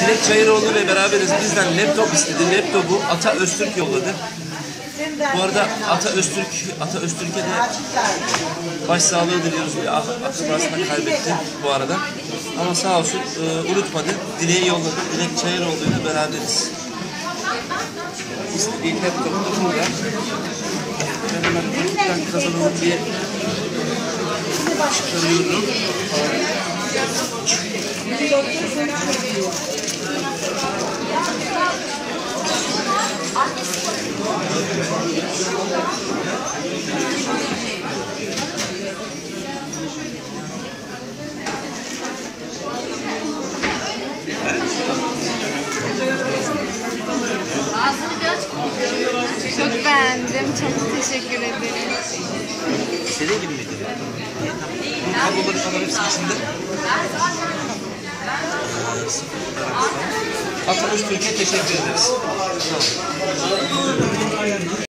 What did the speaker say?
Dilek Çayıroğlu ile beraberiz. Bizden laptop istedi. Laptopu Ata Öztürk yolladı. Bu arada Ata Öztürk, Ata Öztürk'e de başsağlığı diliyoruz. Bir akrabasını kaybetti bu arada. Ama sağ olsun e, unutmadı. Dileği yolladı. Dilek Çayıroğlu ile beraberiz. İstediği laptop da burada. Ben hemen kazanalım diye çıkarıyorum. Çok beğendim. Çok teşekkür ederim. İstediğin gibi miydi? Kabloları falan hepsi içinde. Ata Öztürk'e teşekkür ederiz.